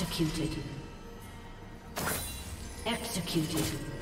Executed. Executed.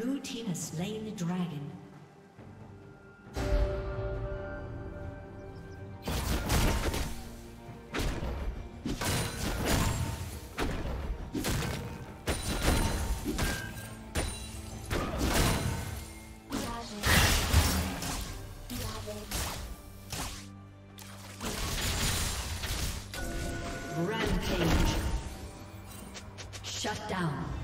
Blue team has slain the dragon. Rampage. Shut down.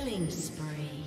Killing spree.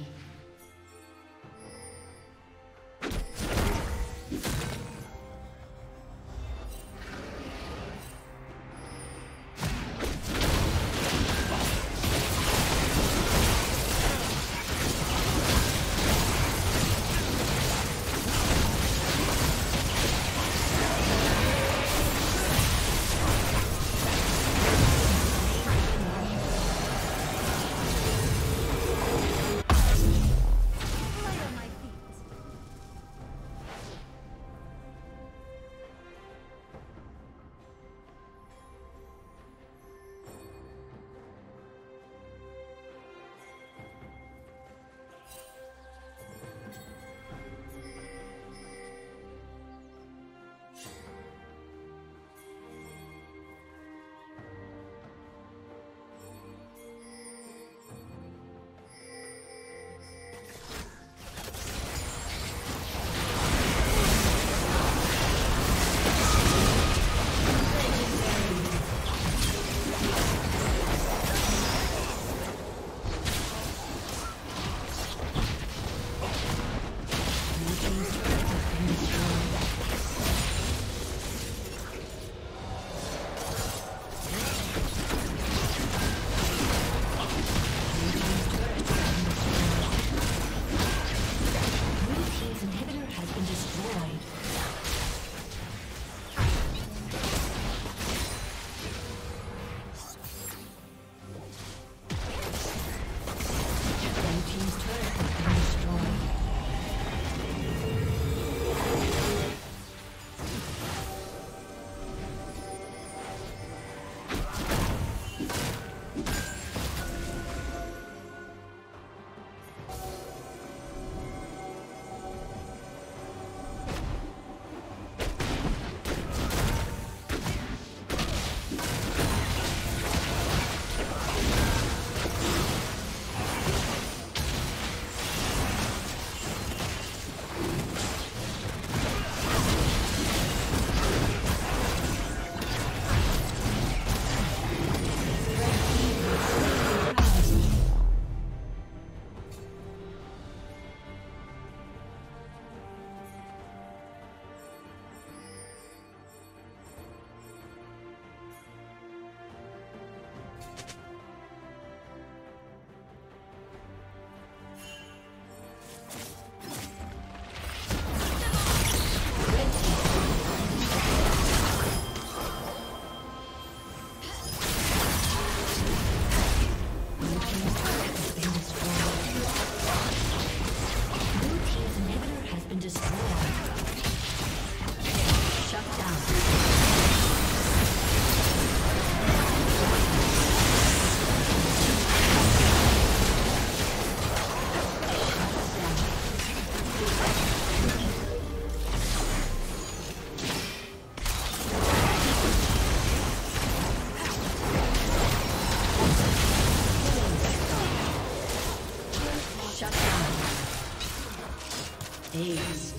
Ace.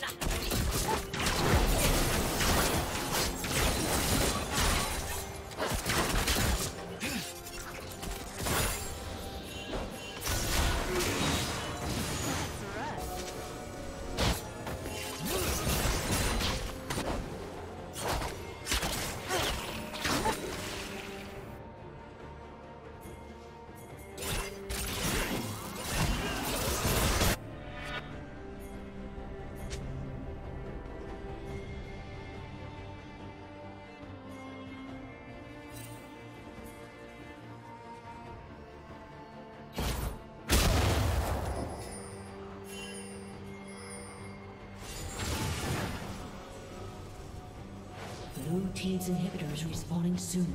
Yeah. Team's inhibitor is respawning soon.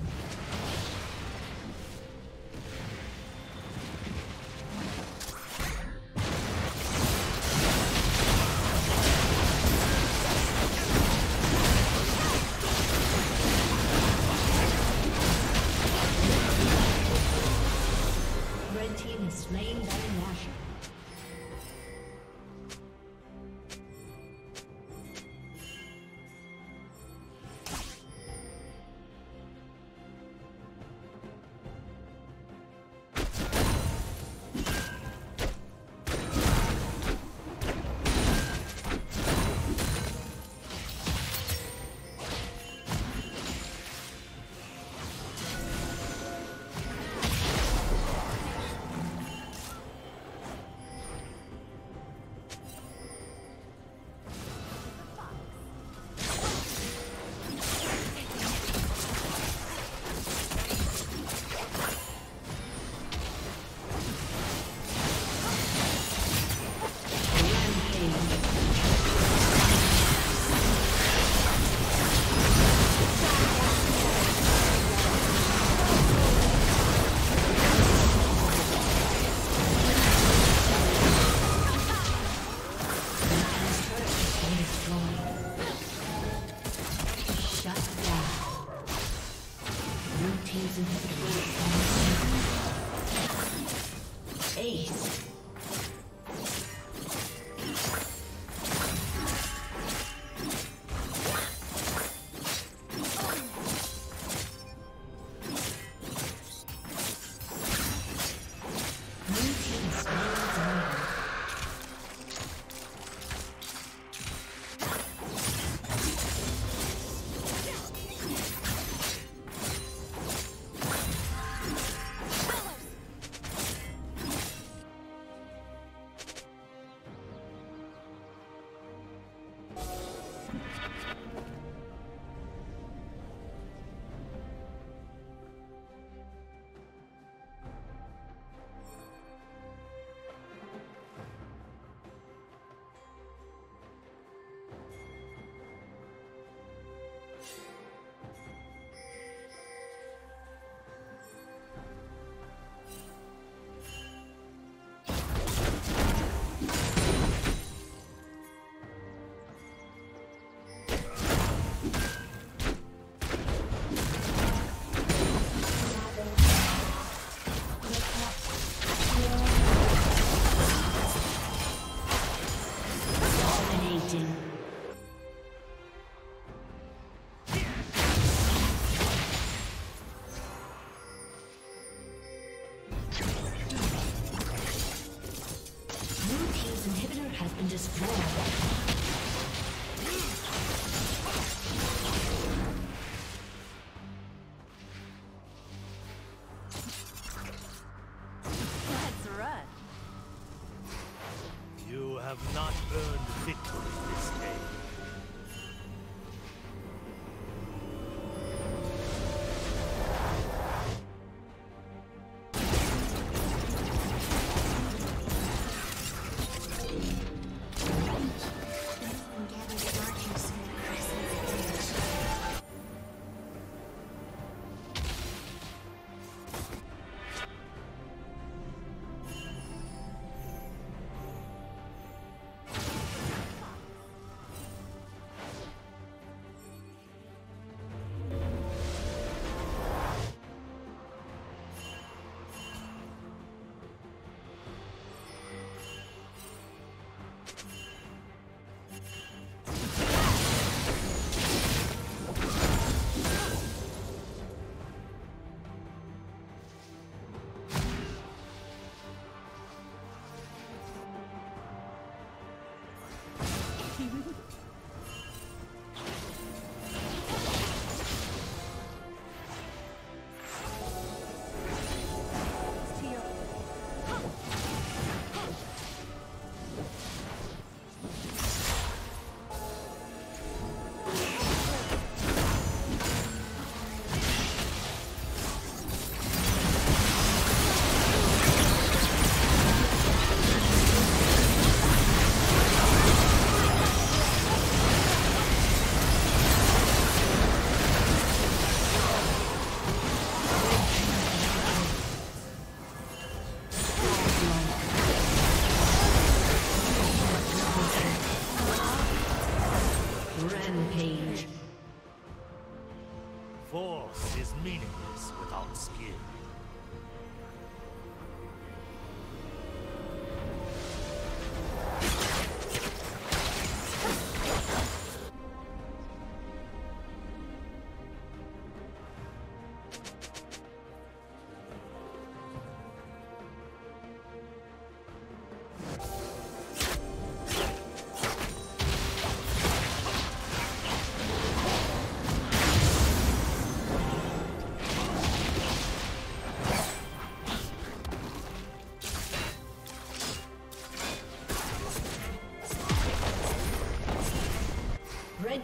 Force is meaningless without skill.